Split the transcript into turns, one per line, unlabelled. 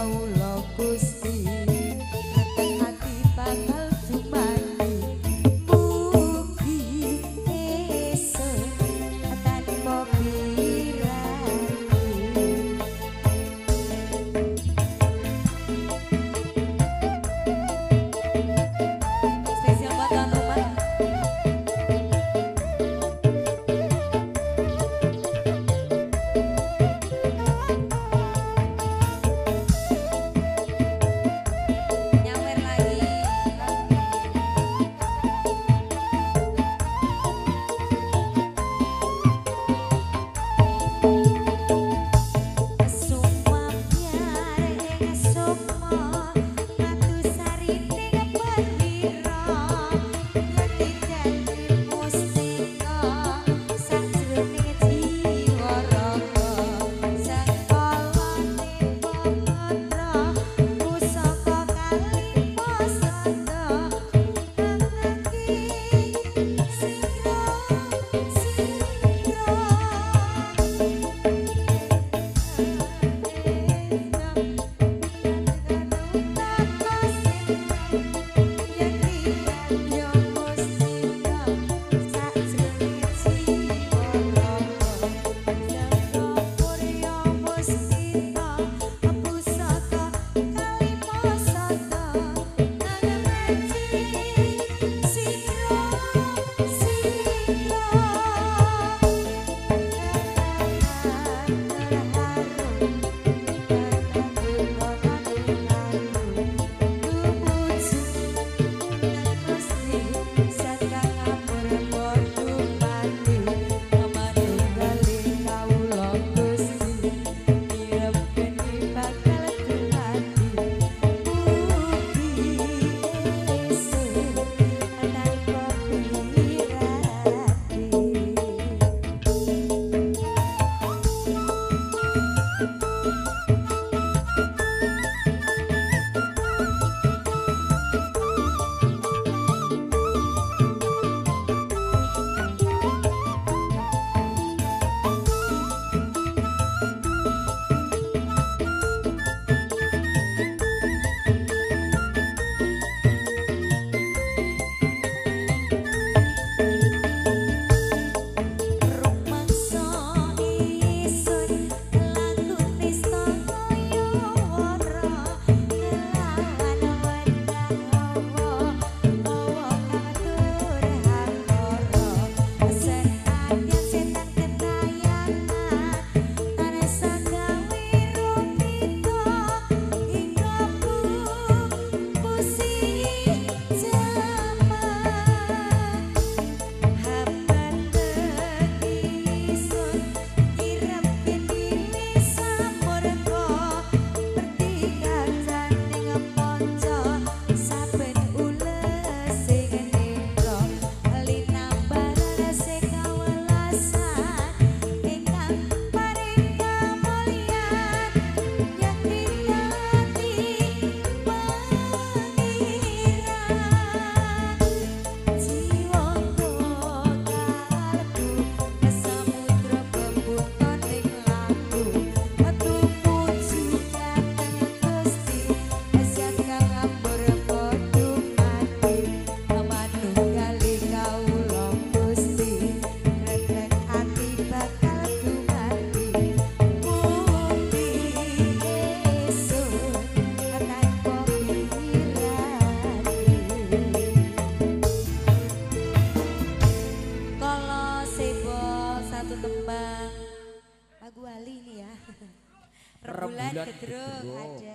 Kaulo Gusti Gedruk ada.